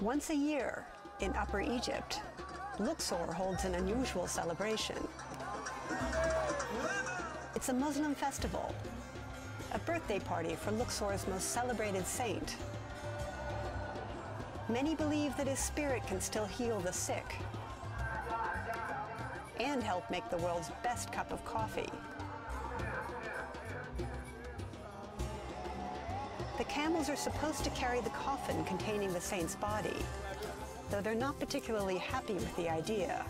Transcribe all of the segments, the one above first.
Once a year, in Upper Egypt, Luxor holds an unusual celebration. It's a Muslim festival, a birthday party for Luxor's most celebrated saint. Many believe that his spirit can still heal the sick and help make the world's best cup of coffee. Camels are supposed to carry the coffin containing the saint's body, though they're not particularly happy with the idea.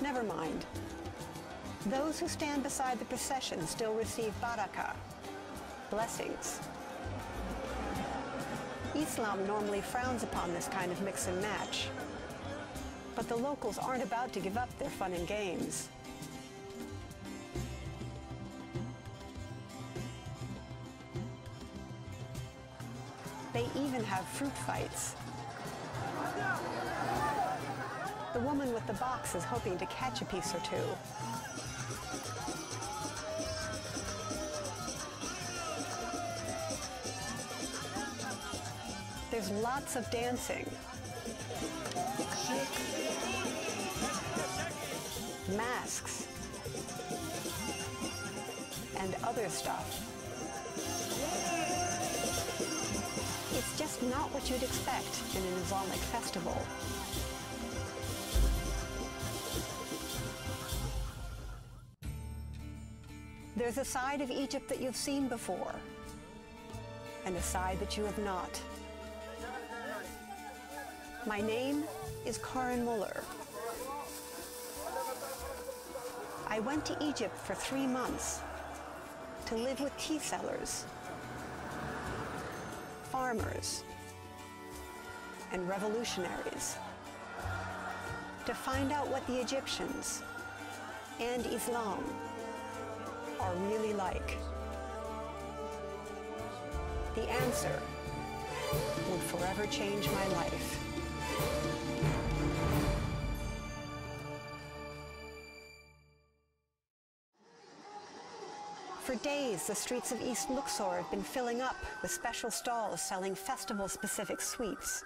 Never mind. Those who stand beside the procession still receive barakah, blessings. Islam normally frowns upon this kind of mix and match. But the locals aren't about to give up their fun and games. Fruit fights. The woman with the box is hoping to catch a piece or two. There's lots of dancing. Masks. And other stuff. Not what you'd expect in an Islamic festival. There's a side of Egypt that you've seen before, and a side that you have not. My name is Karin Muller. I went to Egypt for three months to live with tea sellers, farmers, and revolutionaries to find out what the Egyptians and Islam are really like. The answer would forever change my life. For days, the streets of East Luxor have been filling up with special stalls selling festival-specific sweets.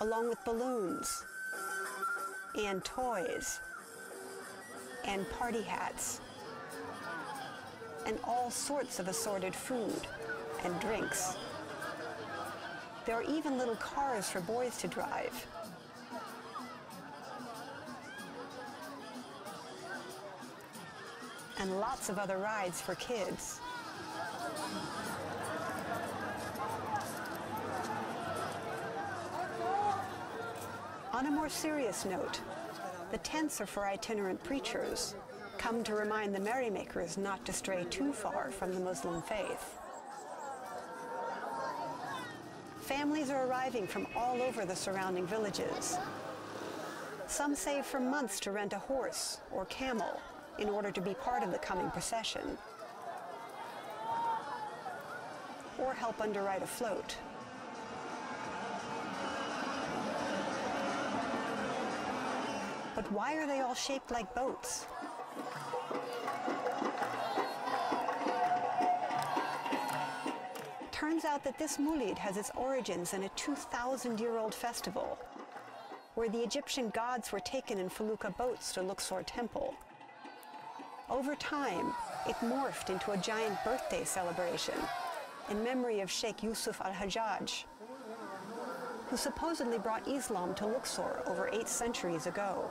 Along with balloons and toys and party hats and all sorts of assorted food and drinks. There are even little cars for boys to drive. And lots of other rides for kids. On a more serious note, the tents are for itinerant preachers, come to remind the merrymakers not to stray too far from the Muslim faith. Families are arriving from all over the surrounding villages. Some save for months to rent a horse or camel in order to be part of the coming procession, or help underwrite a float. But why are they all shaped like boats? Turns out that this Mulid has its origins in a 2,000-year-old festival, where the Egyptian gods were taken in felucca boats to Luxor Temple. Over time, it morphed into a giant birthday celebration in memory of Sheikh Yusuf al-Hajjaj, who supposedly brought Islam to Luxor over eight centuries ago.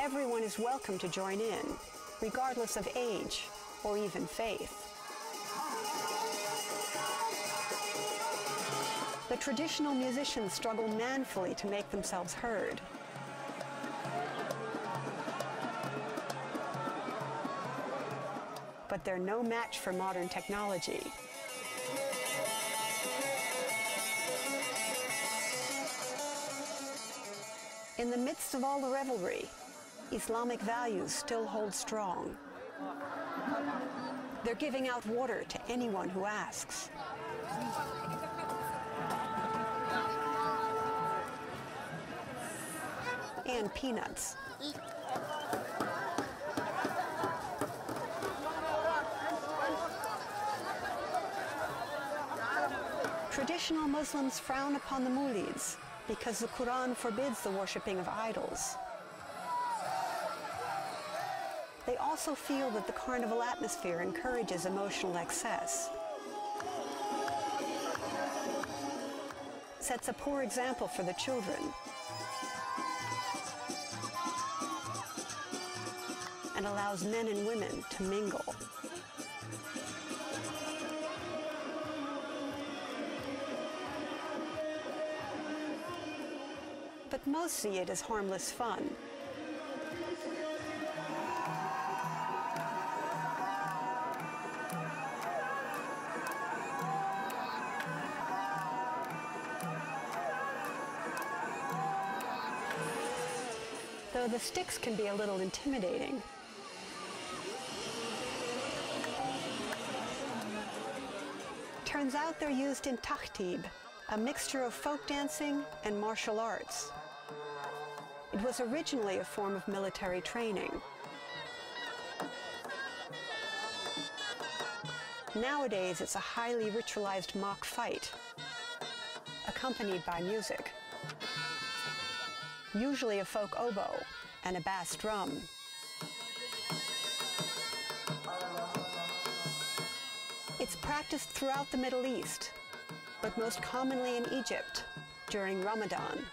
Everyone is welcome to join in, regardless of age or even faith. The traditional musicians struggle manfully to make themselves heard. But they're no match for modern technology. In the midst of all the revelry, Islamic values still hold strong. They're giving out water to anyone who asks. And peanuts. Traditional Muslims frown upon the mulids because the Quran forbids the worshipping of idols. They also feel that the carnival atmosphere encourages emotional excess. Sets a poor example for the children. And allows men and women to mingle. But most see it as harmless fun. The sticks can be a little intimidating. Turns out they're used in tahtib, a mixture of folk dancing and martial arts. It was originally a form of military training. Nowadays, it's a highly ritualized mock fight, accompanied by music. Usually a folk oboe and a bass drum. It's practiced throughout the Middle East, but most commonly in Egypt during Ramadan.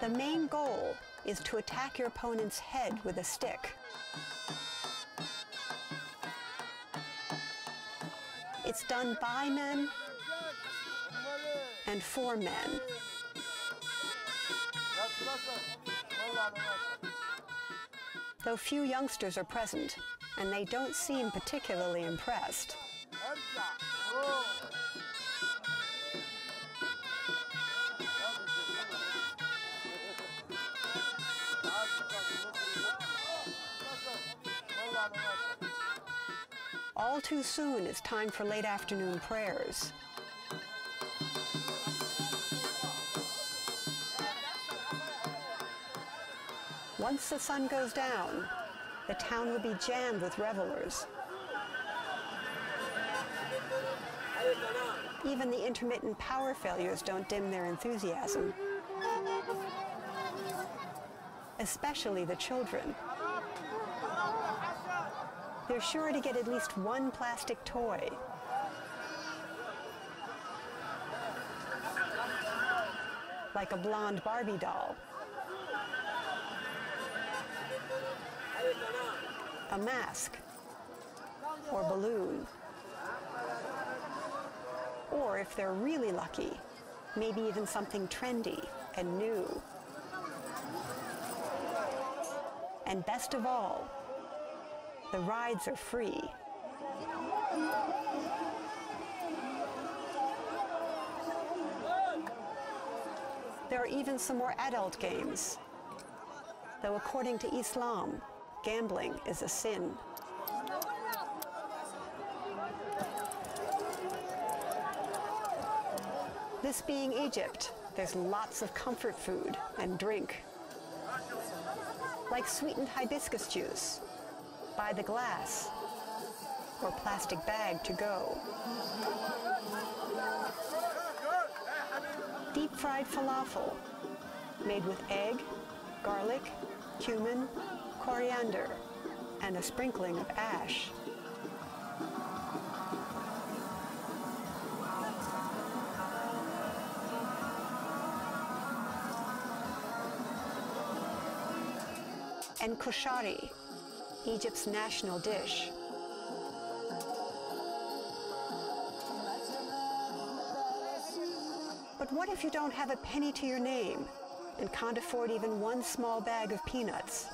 The main goal is to attack your opponent's head with a stick. It's done by men and for men. Though few youngsters are present, and they don't seem particularly impressed. All too soon it's time for late afternoon prayers. Once the sun goes down, the town will be jammed with revelers. Even the intermittent power failures don't dim their enthusiasm. Especially the children. They're sure to get at least one plastic toy. Like a blonde Barbie doll. A mask, or balloon. Or if they're really lucky, maybe even something trendy and new. And best of all, the rides are free. There are even some more adult games, though according to Islam, Gambling is a sin. This being Egypt, there's lots of comfort food and drink. Like sweetened hibiscus juice, by the glass, or plastic bag to go. Deep fried falafel, made with egg, garlic, cumin, coriander, and a sprinkling of ash. And koshari, Egypt's national dish. But what if you don't have a penny to your name and can't afford even one small bag of peanuts?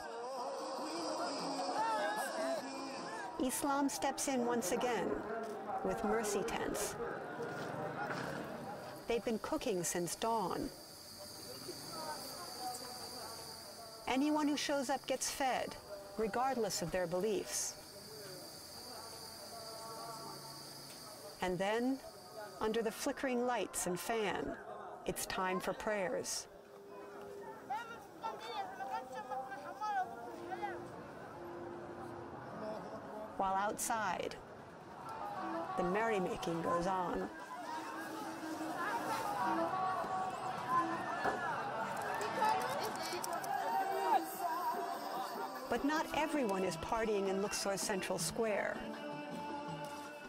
Islam steps in once again with mercy tents. They've been cooking since dawn. Anyone who shows up gets fed, regardless of their beliefs. And then, under the flickering lights and fan, it's time for prayers. While outside. the merrymaking goes on. But not everyone is partying in Luxor's central square.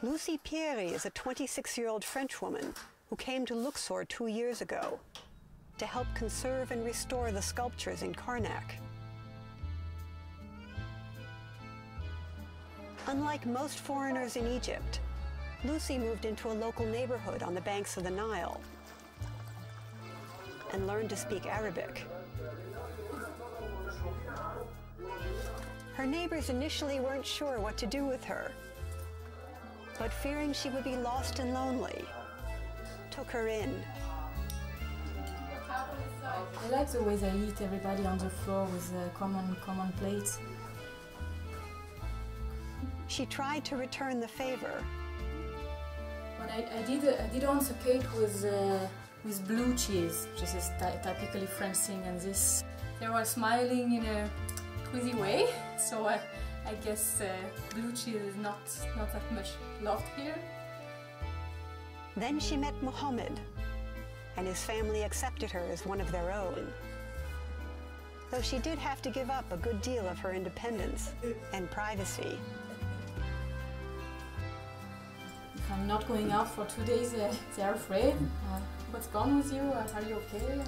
Lucy Pieri is a 26-year-old French woman who came to Luxor two years ago to help conserve and restore the sculptures in Karnak. Unlike most foreigners in Egypt, Lucy moved into a local neighborhood on the banks of the Nile and learned to speak Arabic. Her neighbors initially weren't sure what to do with her, but fearing she would be lost and lonely, took her in. I like the way they eat everybody on the floor with a common common plates. She tried to return the favor. When I, I did I did once a cake with uh, with blue cheese, which is typically French thing, and this they were smiling in a quizzy way. So uh, I guess uh, blue cheese is not not that much loved here. Then she met Muhammad, and his family accepted her as one of their own. Though she did have to give up a good deal of her independence and privacy. If I'm not going out for two days, uh, they're afraid. Uh, what's gone with you? Uh, are you okay?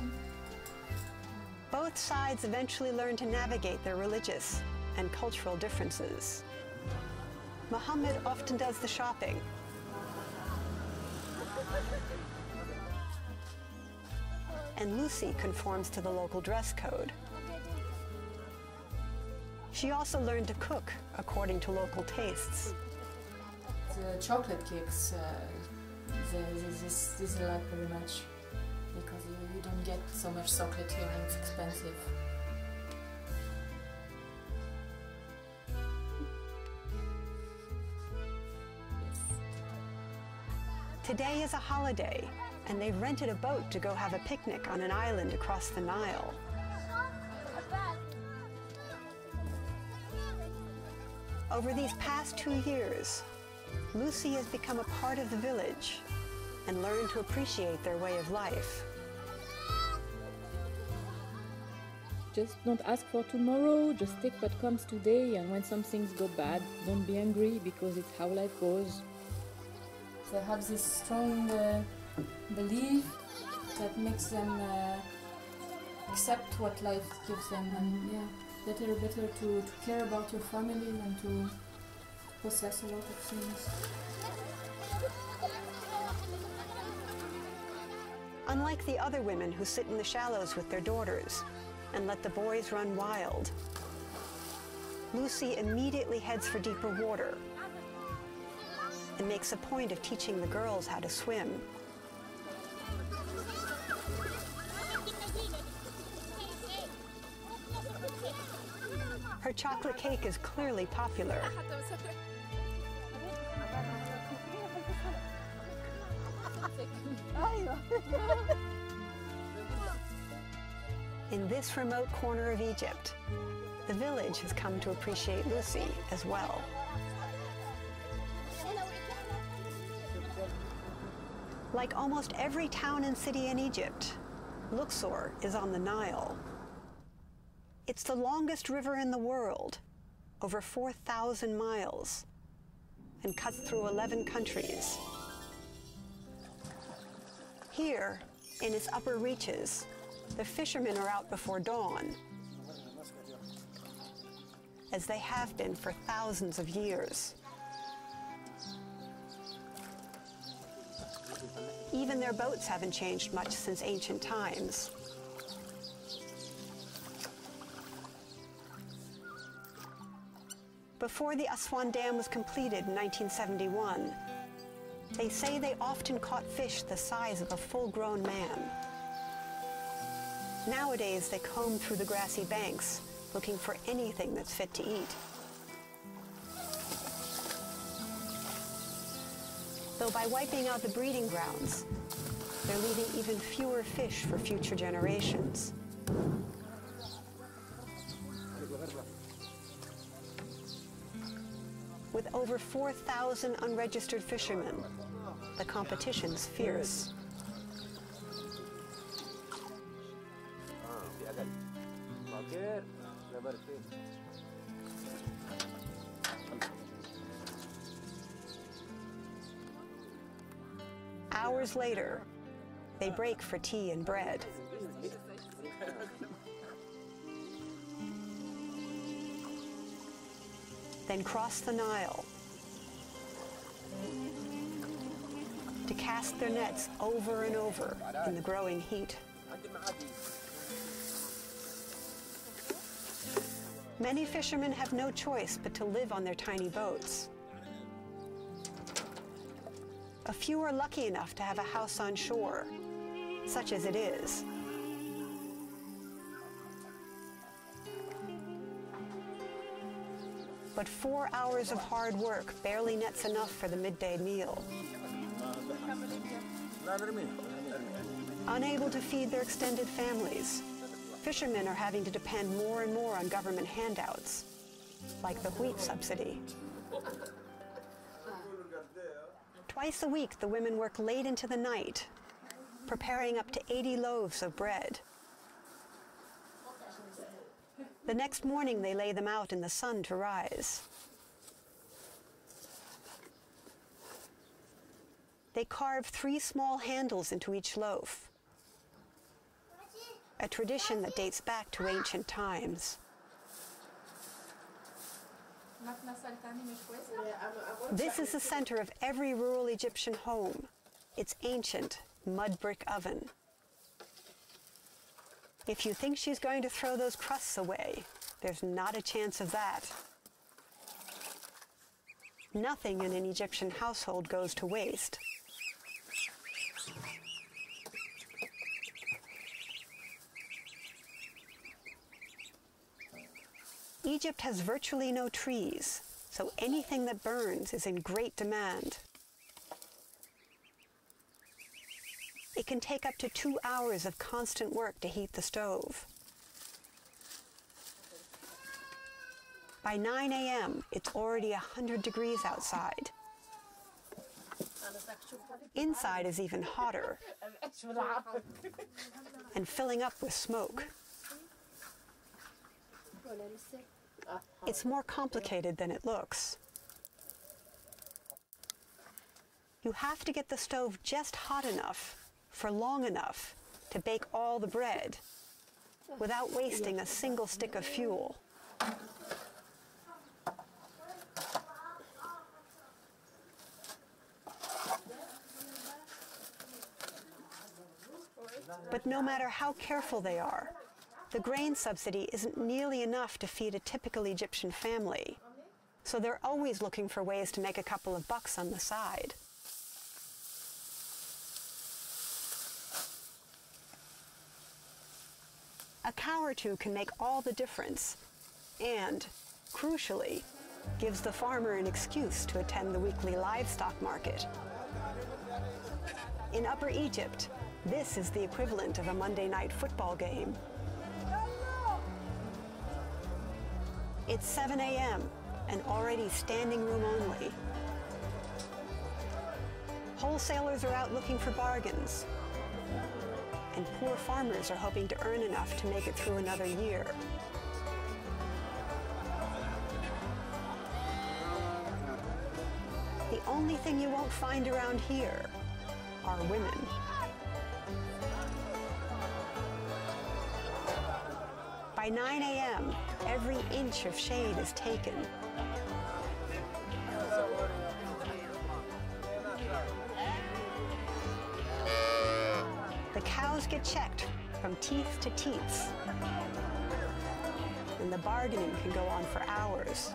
Both sides eventually learn to navigate their religious and cultural differences. Muhammad often does the shopping. And Lucie conforms to the local dress code. She also learned to cook according to local tastes. Chocolate cakes, uh, this, this I like very much because you, you don't get so much chocolate here and it's expensive. Today is a holiday, and they've rented a boat to go have a picnic on an island across the Nile. Over these past two years, Lucie has become a part of the village and learned to appreciate their way of life. Just don't ask for tomorrow, just take what comes today, and when some things go bad, don't be angry because it's how life goes. They have this strong uh, belief that makes them uh, accept what life gives them, and yeah, better better to, to care about your family than to Unlike the other women who sit in the shallows with their daughters and let the boys run wild, Lucy immediately heads for deeper water and makes a point of teaching the girls how to swim. Her chocolate cake is clearly popular. In this remote corner of Egypt, the village has come to appreciate Lucy as well. Like almost every town and city in Egypt, Luxor is on the Nile. It's the longest river in the world, over 4,000 miles, and cuts through 11 countries. Here, in its upper reaches, the fishermen are out before dawn, as they have been for thousands of years. Even their boats haven't changed much since ancient times. Before the Aswan Dam was completed in 1971, they say they often caught fish the size of a full-grown man. Nowadays, they comb through the grassy banks, looking for anything that's fit to eat. though by wiping out the breeding grounds, they're leaving even fewer fish for future generations. With over 4,000 unregistered fishermen. The competition's fierce. Hours later, they break for tea and bread. Then cross the Nile to cast their nets over and over in the growing heat. Many fishermen have no choice but to live on their tiny boats. A few are lucky enough to have a house on shore, such as it is. But four hours of hard work barely nets enough for the midday meal. Unable to feed their extended families, fishermen are having to depend more and more on government handouts, like the wheat subsidy. Twice a week, the women work late into the night, preparing up to 80 loaves of bread. The next morning, they lay them out in the sun to rise. They carve three small handles into each loaf, a tradition that dates back to ancient times. This is the center of every rural Egyptian home, its ancient mud brick oven. If you think she's going to throw those crusts away, there's not a chance of that. Nothing in an Egyptian household goes to waste. Egypt has virtually no trees, so anything that burns is in great demand. It can take up to two hours of constant work to heat the stove. By 9 a.m., it's already 100 degrees outside. Inside is even hotter and filling up with smoke. It's more complicated than it looks. You have to get the stove just hot enough for long enough to bake all the bread without wasting a single stick of fuel. But no matter how careful they are, the grain subsidy isn't nearly enough to feed a typical Egyptian family. So they're always looking for ways to make a couple of bucks on the side. A cow or two can make all the difference and, crucially, gives the farmer an excuse to attend the weekly livestock market. In Upper Egypt, this is the equivalent of a Monday night football game. It's 7 a.m. and already standing room only. Wholesalers are out looking for bargains, and poor farmers are hoping to earn enough to make it through another year. The only thing you won't find around here are women. By 9 a.m., every inch of shade is taken. Checked from teeth to teats. And the bargaining can go on for hours.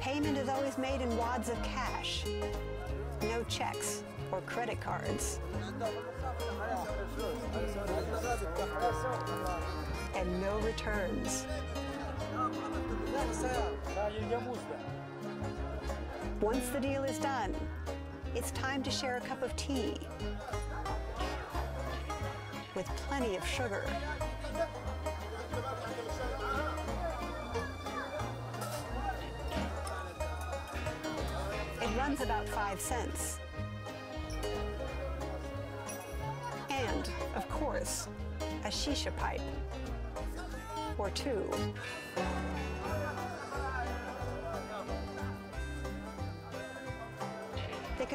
Payment is always made in wads of cash, no checks or credit cards. And no returns. Once the deal is done, it's time to share a cup of tea with plenty of sugar. It runs about five cents. And, of course, a shisha pipe or two.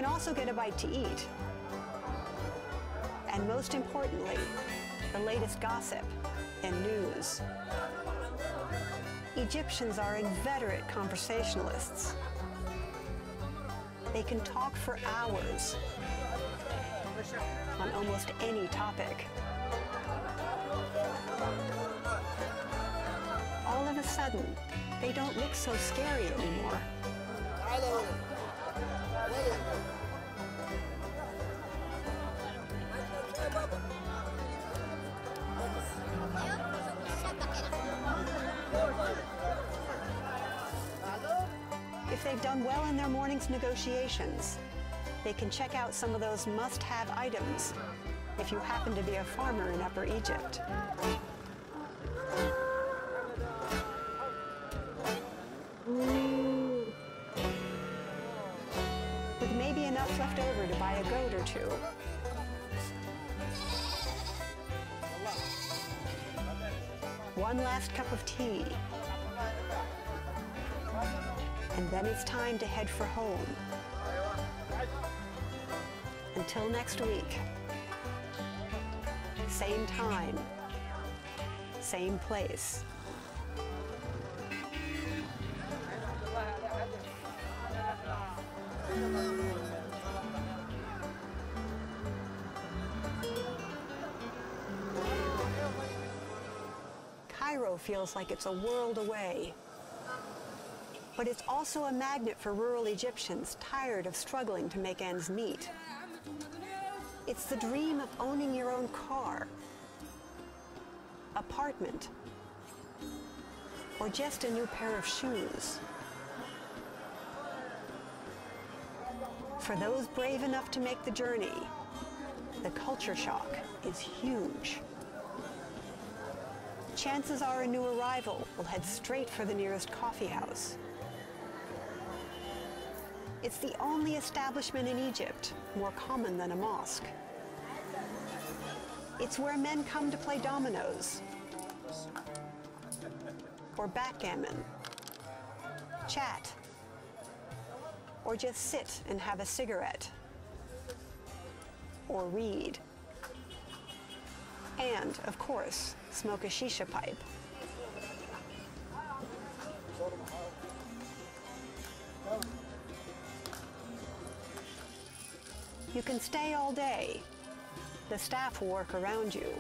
Also get a bite to eat. And most importantly, the latest gossip and news. Egyptians are inveterate conversationalists. They can talk for hours on almost any topic. All of a sudden, they don't look so scary anymore. If they've done well in their morning's negotiations, they can check out some of those must-have items if you happen to be a farmer in Upper Egypt. With maybe enough left over to buy a goat or two. One last cup of tea. And then it's time to head for home. Until next week. Same time. Same place. Cairo feels like it's a world away. But it's also a magnet for rural Egyptians tired of struggling to make ends meet. It's the dream of owning your own car, apartment, or just a new pair of shoes. For those brave enough to make the journey, the culture shock is huge. Chances are a new arrival will head straight for the nearest coffee house. It's the only establishment in Egypt more common than a mosque. It's where men come to play dominoes or backgammon, chat, or just sit and have a cigarette or read. And, of course, smoke a shisha pipe. Can stay all day. The staff will work around you.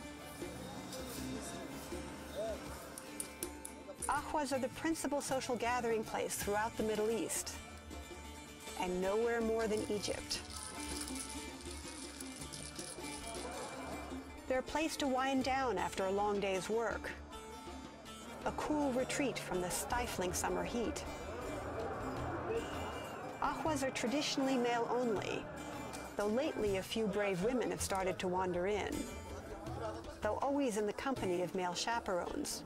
Ahwas are the principal social gathering place throughout the Middle East, and nowhere more than Egypt. They're a place to wind down after a long day's work, a cool retreat from the stifling summer heat. Ahwas are traditionally male only, though lately a few brave women have started to wander in, though always in the company of male chaperones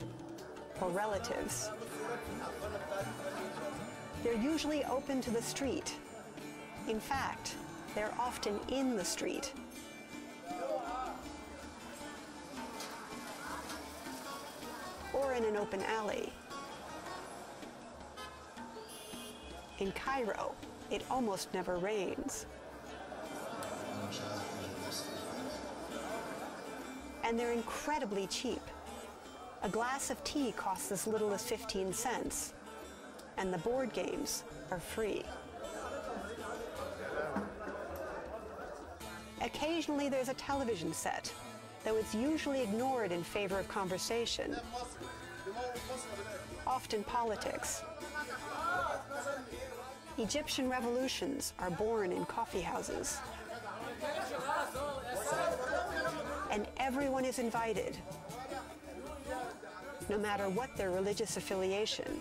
or relatives. They're usually open to the street. In fact, they're often in the street. Or in an open alley. In Cairo, it almost never rains. And they're incredibly cheap. A glass of tea costs as little as 15 cents, and the board games are free. Occasionally there's a television set, though it's usually ignored in favor of conversation, often politics. Egyptian revolutions are born in coffee houses. Everyone is invited, no matter what their religious affiliation.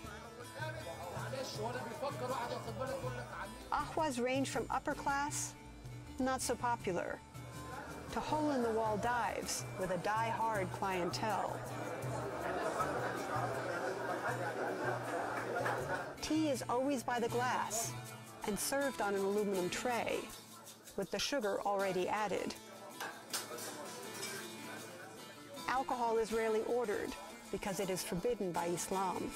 Ahwas range from upper class, not so popular, to hole-in-the-wall dives with a die-hard clientele. Tea is always by the glass, and served on an aluminum tray with the sugar already added. Alcohol is rarely ordered because it is forbidden by Islam.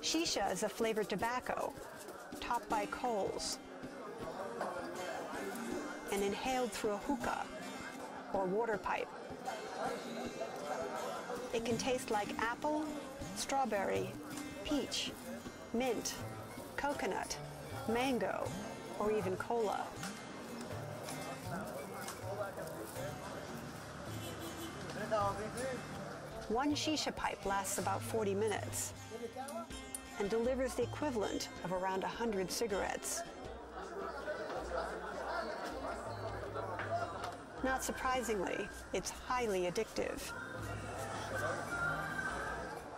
Shisha is a flavored tobacco topped by coals and inhaled through a hookah or water pipe. It can taste like apple, strawberry, peach, mint, coconut, mango, or even cola. One shisha pipe lasts about 40 minutes and delivers the equivalent of around 100 cigarettes. Not surprisingly, it's highly addictive.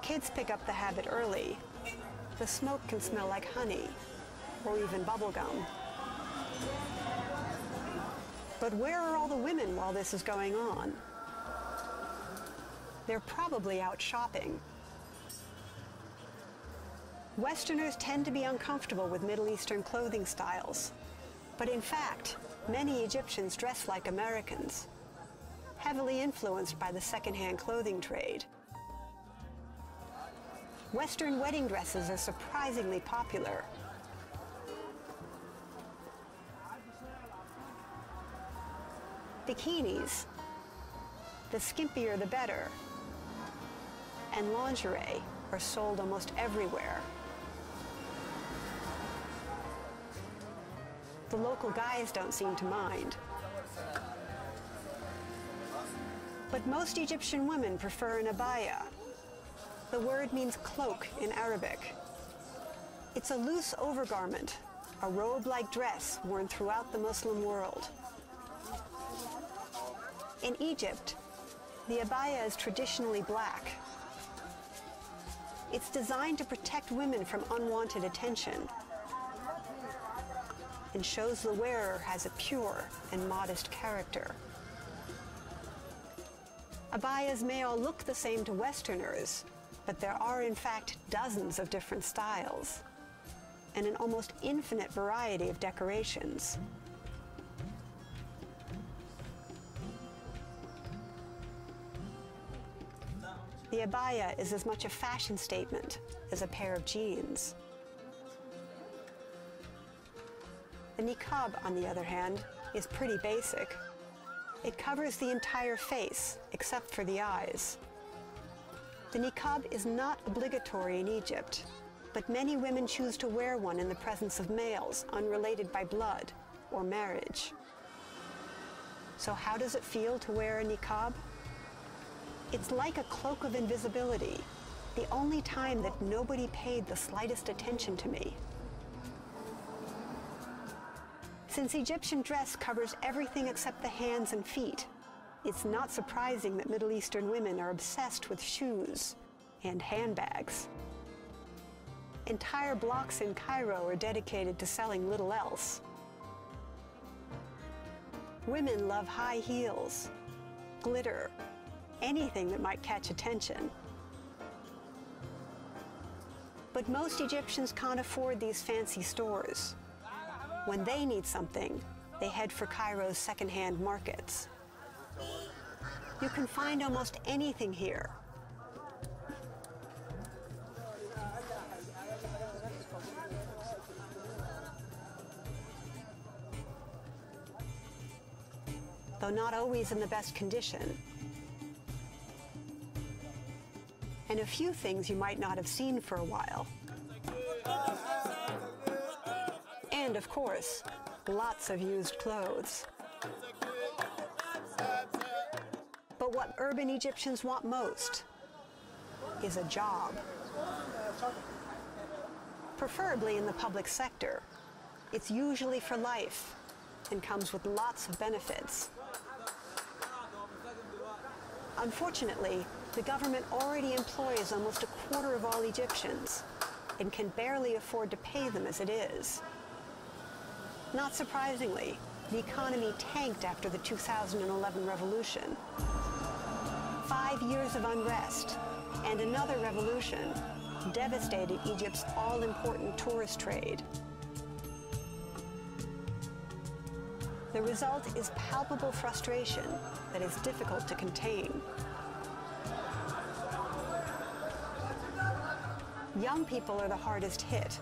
Kids pick up the habit early. The smoke can smell like honey or even bubblegum. But where are all the women while this is going on? They're probably out shopping. Westerners tend to be uncomfortable with Middle Eastern clothing styles. But in fact, many Egyptians dress like Americans, heavily influenced by the secondhand clothing trade. Western wedding dresses are surprisingly popular. Bikinis, the skimpier the better, and lingerie are sold almost everywhere. The local guys don't seem to mind. But most Egyptian women prefer an abaya. The word means cloak in Arabic. It's a loose overgarment, a robe-like dress worn throughout the Muslim world. In Egypt, the abaya is traditionally black. It's designed to protect women from unwanted attention and shows the wearer has a pure and modest character. Abayas may all look the same to Westerners, but there are in fact dozens of different styles and an almost infinite variety of decorations. The abaya is as much a fashion statement as a pair of jeans. The niqab, on the other hand, is pretty basic. It covers the entire face, except for the eyes. The niqab is not obligatory in Egypt, but many women choose to wear one in the presence of males unrelated by blood or marriage. So how does it feel to wear a niqab? It's like a cloak of invisibility, the only time that nobody paid the slightest attention to me. Since Egyptian dress covers everything except the hands and feet, it's not surprising that Middle Eastern women are obsessed with shoes and handbags. Entire blocks in Cairo are dedicated to selling little else. Women love high heels, glitter, anything that might catch attention. But most Egyptians can't afford these fancy stores. When they need something, they head for Cairo's secondhand markets. You can find almost anything here. Though not always in the best condition. And a few things you might not have seen for a while. And of course, lots of used clothes. But what urban Egyptians want most is a job. Preferably in the public sector. It's usually for life and comes with lots of benefits. Unfortunately, the government already employs almost a quarter of all Egyptians and can barely afford to pay them as it is. Not surprisingly, the economy tanked after the 2011 revolution. Five years of unrest and another revolution devastated Egypt's all-important tourist trade. The result is palpable frustration that is difficult to contain. Young people are the hardest hit.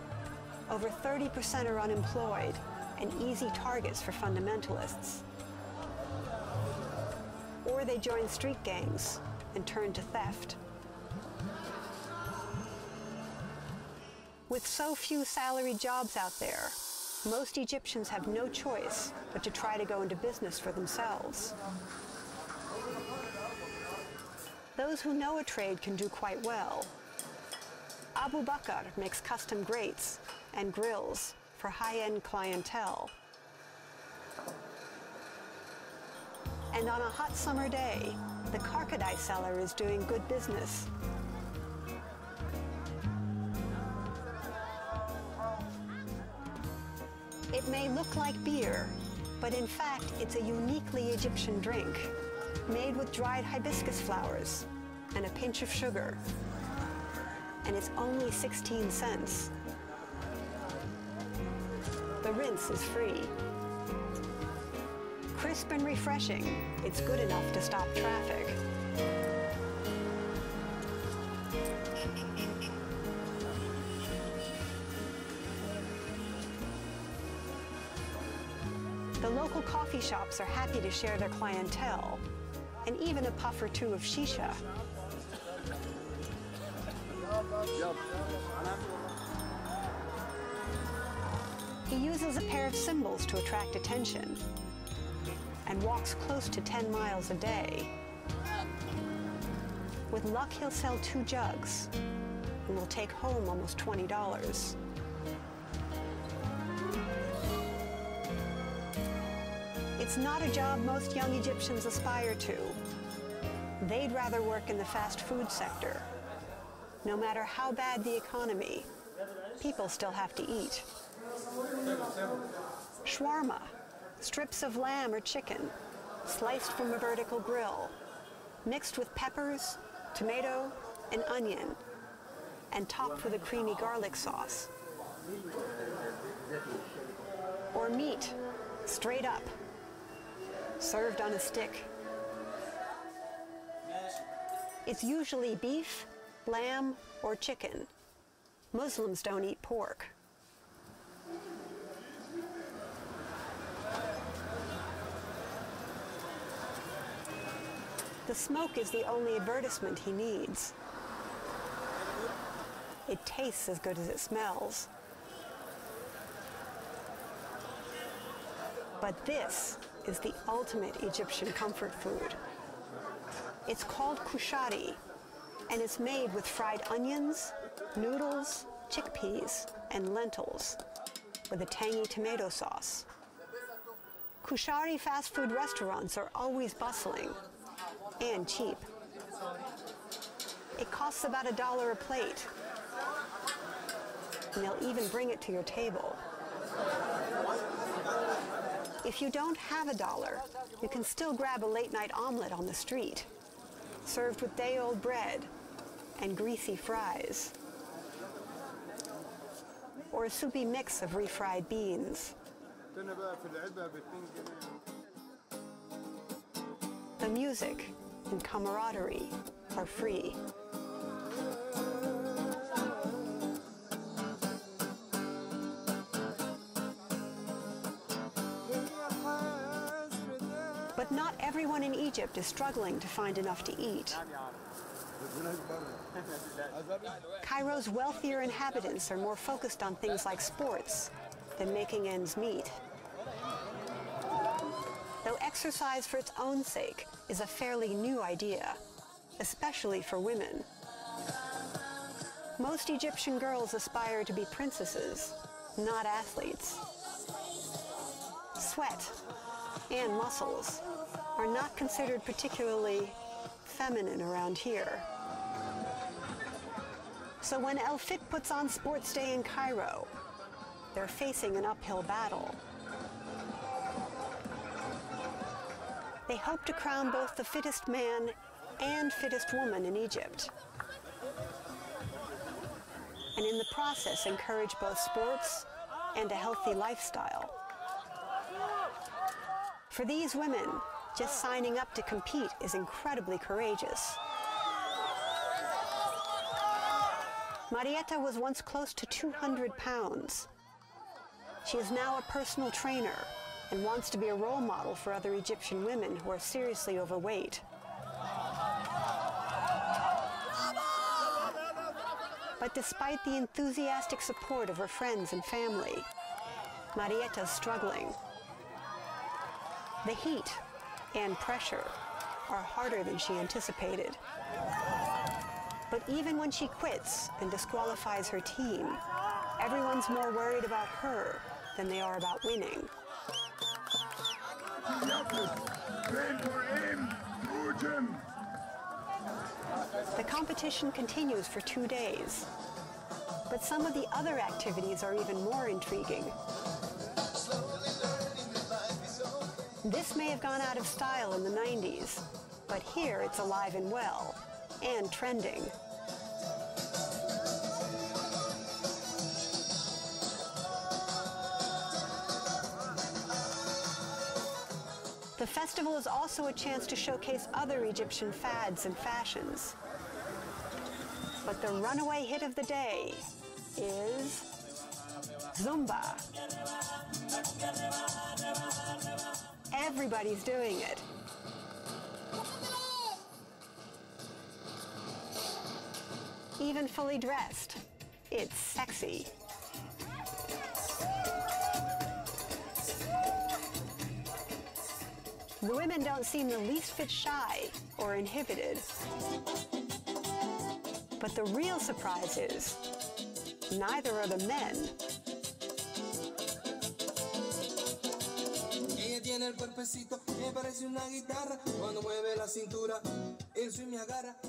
Over 30% are unemployed and easy targets for fundamentalists. Or they join street gangs and turn to theft. With so few salaried jobs out there, most Egyptians have no choice but to try to go into business for themselves. Those who know a trade can do quite well. Abu Bakr makes custom grates and grills for high-end clientele. And on a hot summer day, the Karkadeh seller is doing good business. It may look like beer, but in fact it's a uniquely Egyptian drink, made with dried hibiscus flowers and a pinch of sugar. And it's only 16 cents. The rinse is free. Crisp and refreshing, it's good enough to stop traffic. The local coffee shops are happy to share their clientele, and even a puff or two of shisha. Of cymbals to attract attention and walks close to 10 miles a day. With luck, he'll sell two jugs and will take home almost $20. It's not a job most young Egyptians aspire to. They'd rather work in the fast food sector. No matter how bad the economy, people still have to eat. Shawarma, strips of lamb or chicken, sliced from a vertical grill, mixed with peppers, tomato, and onion, and topped with a creamy garlic sauce. Or meat, straight up, served on a stick. It's usually beef, lamb, or chicken. Muslims don't eat pork. The smoke is the only advertisement he needs. It tastes as good as it smells. But this is the ultimate Egyptian comfort food. It's called kushari, and it's made with fried onions, noodles, chickpeas, and lentils, with a tangy tomato sauce. Kushari fast food restaurants are always bustling and cheap. It costs about a dollar a plate, and they'll even bring it to your table. If you don't have a dollar, you can still grab a late night omelet on the street, served with day old bread and greasy fries, or a soupy mix of refried beans. The music and camaraderie are free. But not everyone in Egypt is struggling to find enough to eat. Cairo's wealthier inhabitants are more focused on things like sports than making ends meet. Exercise for its own sake is a fairly new idea, especially for women. Most Egyptian girls aspire to be princesses, not athletes. Sweat and muscles are not considered particularly feminine around here. So when El Fit puts on Sports Day in Cairo, they're facing an uphill battle. They hope to crown both the fittest man and fittest woman in Egypt. and in the process encourage both sports and a healthy lifestyle. For these women, just signing up to compete is incredibly courageous. Marieta was once close to 200 pounds. She is now a personal trainer and wants to be a role model for other Egyptian women who are seriously overweight. But despite the enthusiastic support of her friends and family, Marieta is struggling. The heat and pressure are harder than she anticipated. But even when she quits and disqualifies her team, everyone's more worried about her than they are about winning. The competition continues for two days, but some of the other activities are even more intriguing. This may have gone out of style in the 90s, but here it's alive and well, and trending. Festival is also a chance to showcase other Egyptian fads and fashions. But the runaway hit of the day is Zumba. Everybody's doing it. Even fully dressed. It's sexy. The women don't seem the least bit shy or inhibited. But the real surprise is, neither are the men.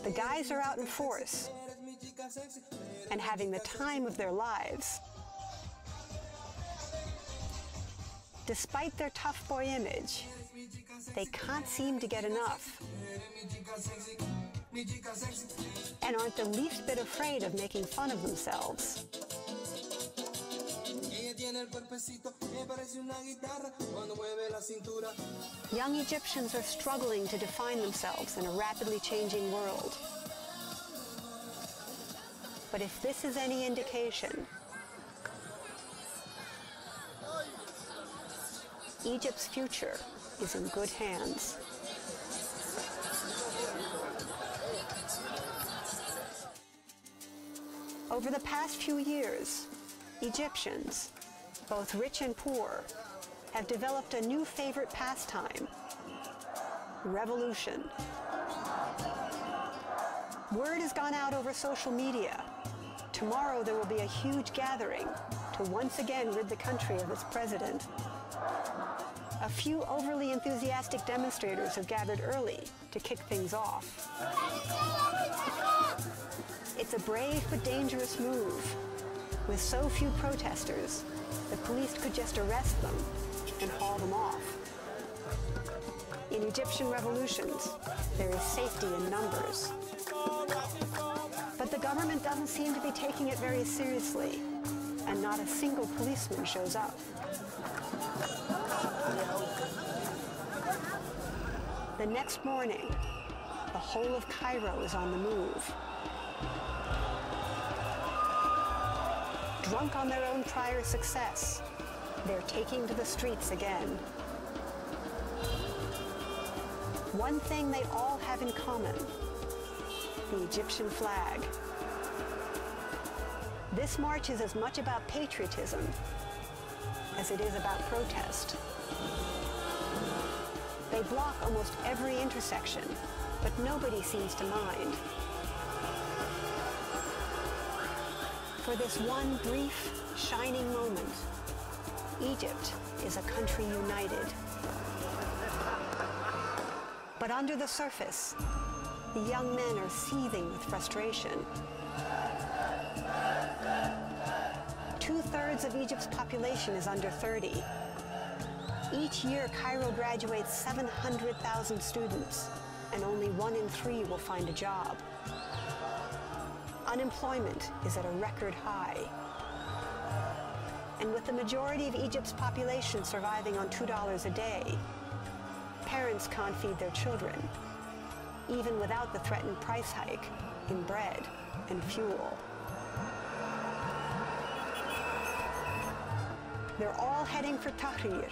The guys are out in force and having the time of their lives. Despite their tough boy image, they can't seem to get enough and aren't the least bit afraid of making fun of themselves. Young Egyptians are struggling to define themselves in a rapidly changing world. But if this is any indication, Egypt's future is in good hands. Over the past few years, Egyptians, both rich and poor, have developed a new favorite pastime, revolution. Word has gone out over social media. Tomorrow there will be a huge gathering to once again rid the country of its president. A few overly enthusiastic demonstrators have gathered early to kick things off. It's a brave but dangerous move. With so few protesters, the police could just arrest them and haul them off. In Egyptian revolutions, there is safety in numbers. But the government doesn't seem to be taking it very seriously, and not a single policeman shows up. The next morning, the whole of Cairo is on the move. Drunk on their own prior success, they're taking to the streets again. One thing they all have in common, the Egyptian flag. This march is as much about patriotism as it is about protest. They block almost every intersection, but nobody seems to mind. For this one brief, shining moment, Egypt is a country united. But under the surface, the young men are seething with frustration. Two-thirds of Egypt's population is under 30. Each year, Cairo graduates 700,000 students, and only one in three will find a job. Unemployment is at a record high. And with the majority of Egypt's population surviving on $2 a day, parents can't feed their children, even without the threatened price hike in bread and fuel. They're all heading for Tahrir,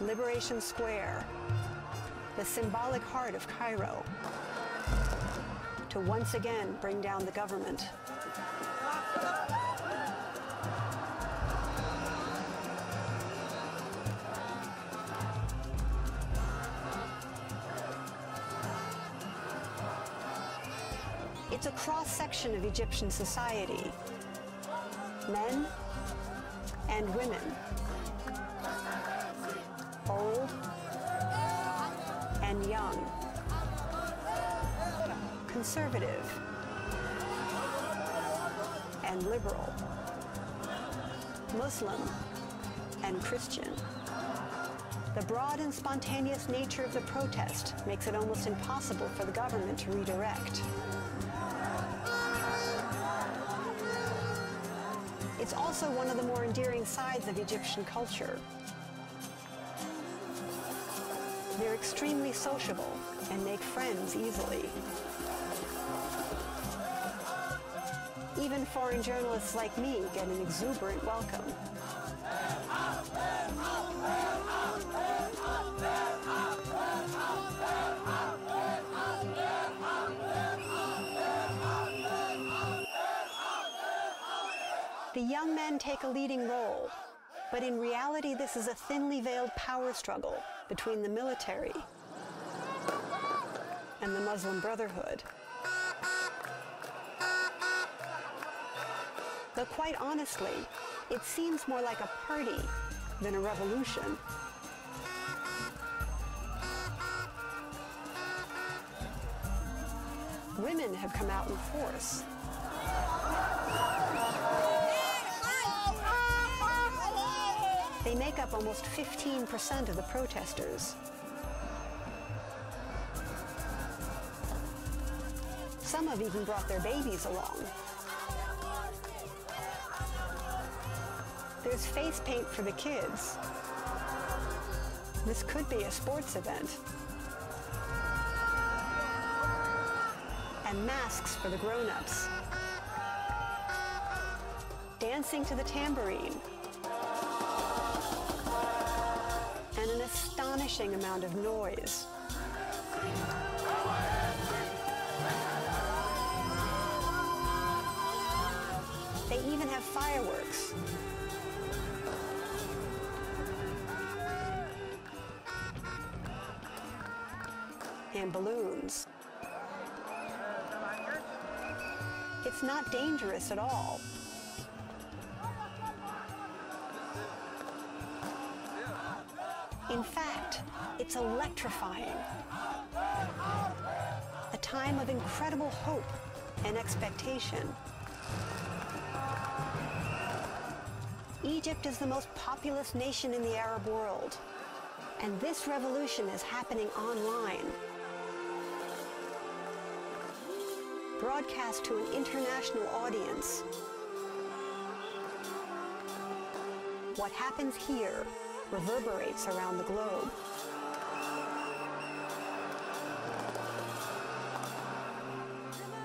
Liberation Square, the symbolic heart of Cairo, to once again bring down the government. It's a cross-section of Egyptian society. Men and women. Conservative and liberal. Muslim and Christian. The broad and spontaneous nature of the protest makes it almost impossible for the government to redirect. It's also one of the more endearing sides of Egyptian culture. They're extremely sociable and make friends easily. Even foreign journalists like me get an exuberant welcome. The young men take a leading role, but in reality this is a thinly veiled power struggle between the military and the Muslim Brotherhood. Though quite honestly, it seems more like a party than a revolution. Women have come out in force. They make up almost 15% of the protesters. Some have even brought their babies along. There's face paint for the kids. This could be a sports event. And masks for the grown-ups. Dancing to the tambourine. And an astonishing amount of noise. And balloons. It's not dangerous at all. In fact, it's electrifying. A time of incredible hope and expectation. Egypt is the most populous nation in the Arab world, and this revolution is happening online. Broadcast to an international audience. What happens here reverberates around the globe.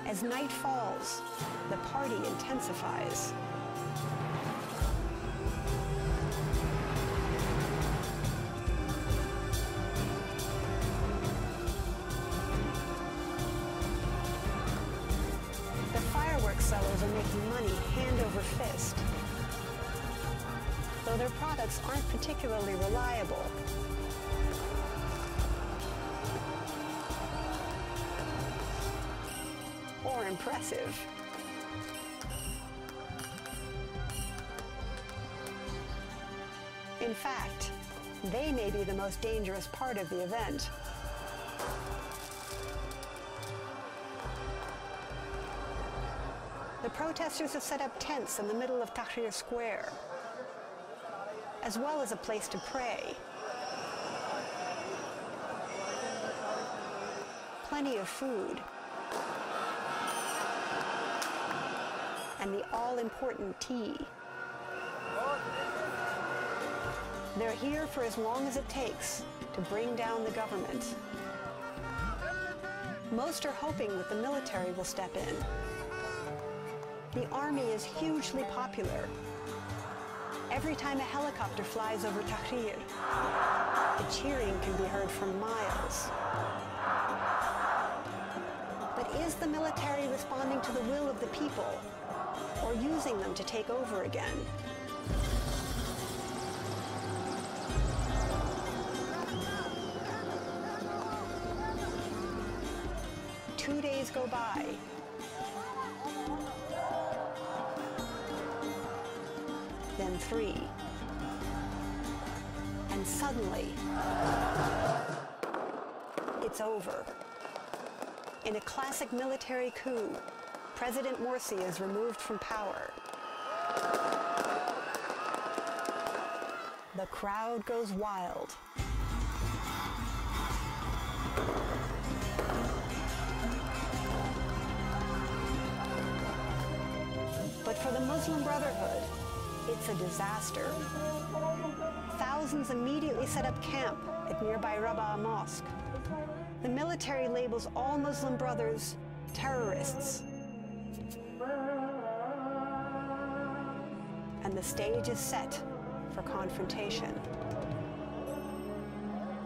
As night falls, the party intensifies. Particularly reliable. Or impressive. In fact, they may be the most dangerous part of the event. The protesters have set up tents in the middle of Tahrir Square, as well as a place to pray. Plenty of food. and the all-important tea. They're here for as long as it takes to bring down the government. Most are hoping that the military will step in. The army is hugely popular. Every time a helicopter flies over Tahrir, the cheering can be heard from miles. But is the military responding to the will of the people or using them to take over again? Two days go by. Three. And suddenly, it's over. In a classic military coup, President Morsi is removed from power. The crowd goes wild. But for the Muslim Brotherhood, it's a disaster. Thousands immediately set up camp at nearby Rabaa Mosque. The military labels all Muslim brothers terrorists. And the stage is set for confrontation.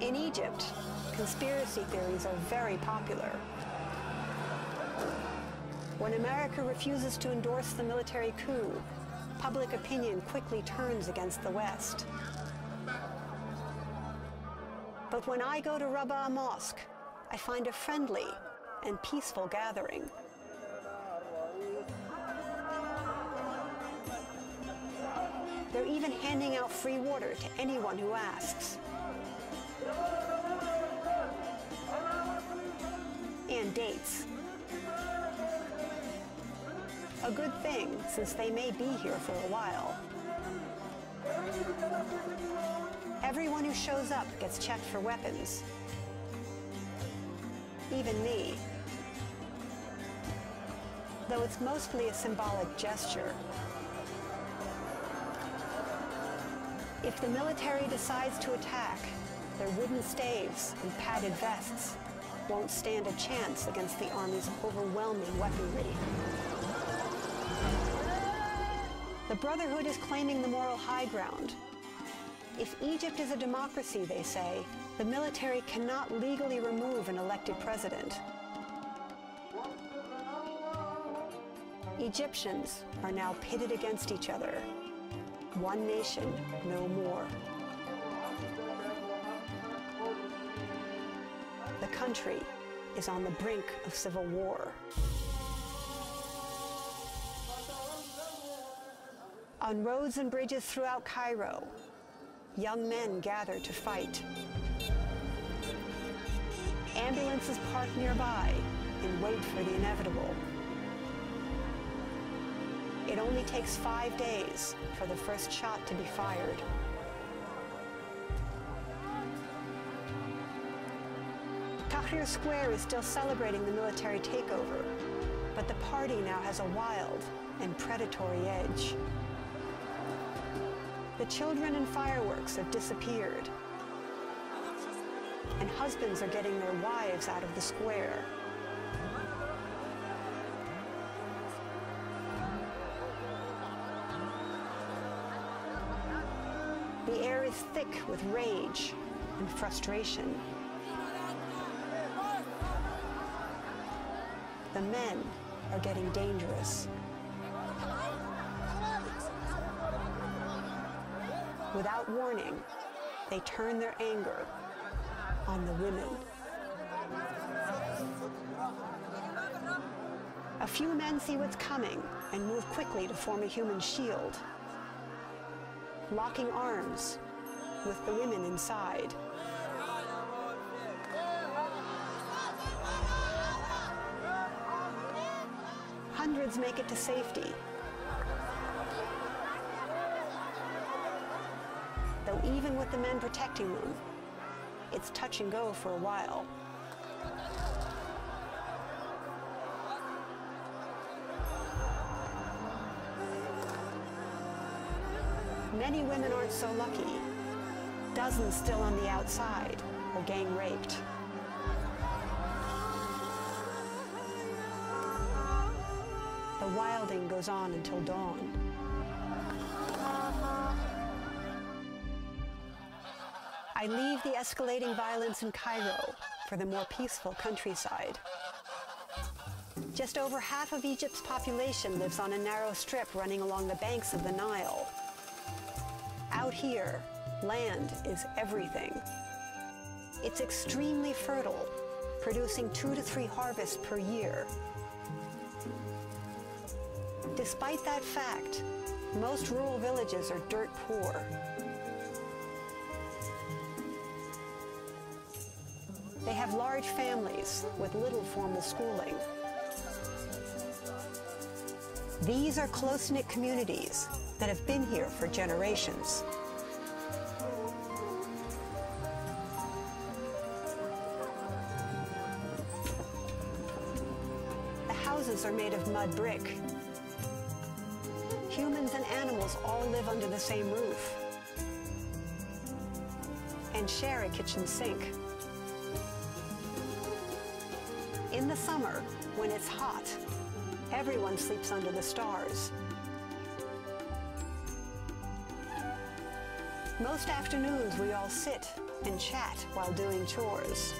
In Egypt, conspiracy theories are very popular. When America refuses to endorse the military coup, public opinion quickly turns against the West. But when I go to Rabaa Mosque, I find a friendly and peaceful gathering. They're even handing out free water to anyone who asks. And dates. A good thing, since they may be here for a while. Everyone who shows up gets checked for weapons. Even me. Though it's mostly a symbolic gesture. If the military decides to attack, their wooden staves and padded vests won't stand a chance against the Army's overwhelming weaponry. The Brotherhood is claiming the moral high ground. If Egypt is a democracy, they say, the military cannot legally remove an elected president. Egyptians are now pitted against each other. One nation, no more. The country is on the brink of civil war. On roads and bridges throughout Cairo, young men gather to fight. Ambulances park nearby and wait for the inevitable. It only takes five days for the first shot to be fired. Tahrir Square is still celebrating the military takeover, but the party now has a wild and predatory edge. The children and fireworks have disappeared, and husbands are getting their wives out of the square. The air is thick with rage and frustration. The men are getting dangerous. Without warning, they turn their anger on the women. A few men see what's coming and move quickly to form a human shield, locking arms with the women inside. Hundreds make it to safety. with the men protecting them. It's touch and go for a while. Many women aren't so lucky. Dozens still on the outside or gang raped. The wilding goes on until dawn. I leave the escalating violence in Cairo for the more peaceful countryside. Just over half of Egypt's population lives on a narrow strip running along the banks of the Nile. Out here, land is everything. It's extremely fertile, producing two to three harvests per year. Despite that fact, most rural villages are dirt poor. Families with little formal schooling. These are close-knit communities that have been here for generations. The houses are made of mud brick. Humans and animals all live under the same roof and share a kitchen sink. Summer, when it's hot, everyone sleeps under the stars. Most afternoons, we all sit and chat while doing chores.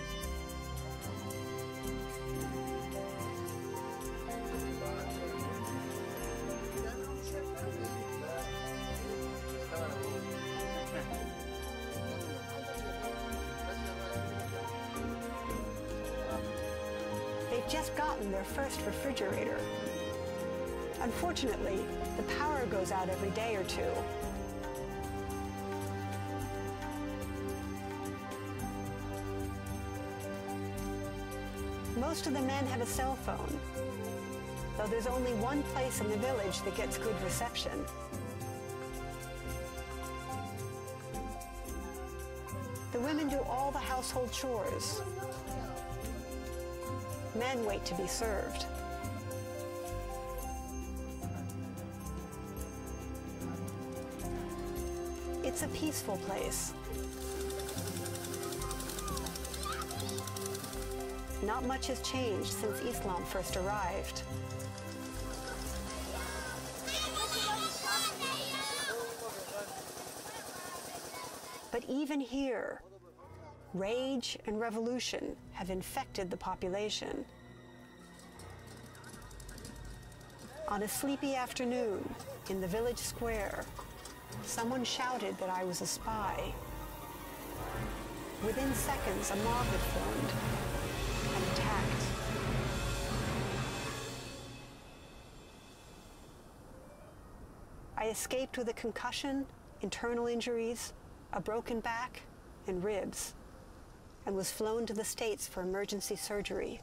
Just gotten their first refrigerator. Unfortunately, the power goes out every day or two. Most of the men have a cell phone, though there's only one place in the village that gets good reception. The women do all the household chores. Men wait to be served. It's a peaceful place. Not much has changed since Islam first arrived. But even here, rage and revolution have infected the population. On a sleepy afternoon in the village square, someone shouted that I was a spy. Within seconds, a mob had formed and attacked. I escaped with a concussion, internal injuries, a broken back, and ribs, and was flown to the States for emergency surgery.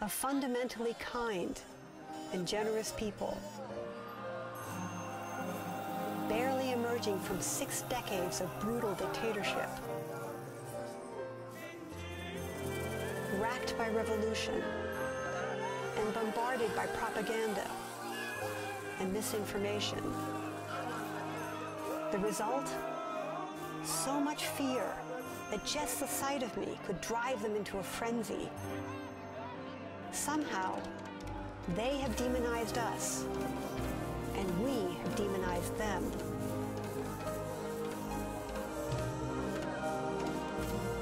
A fundamentally kind and generous people, barely emerging from six decades of brutal dictatorship. racked by revolution and bombarded by propaganda and misinformation. The result? So much fear that just the sight of me could drive them into a frenzy. Somehow, they have demonized us, and we have demonized them.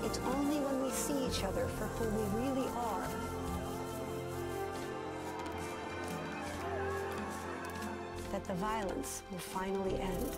It's only when we see each other for who we really are the violence will finally end.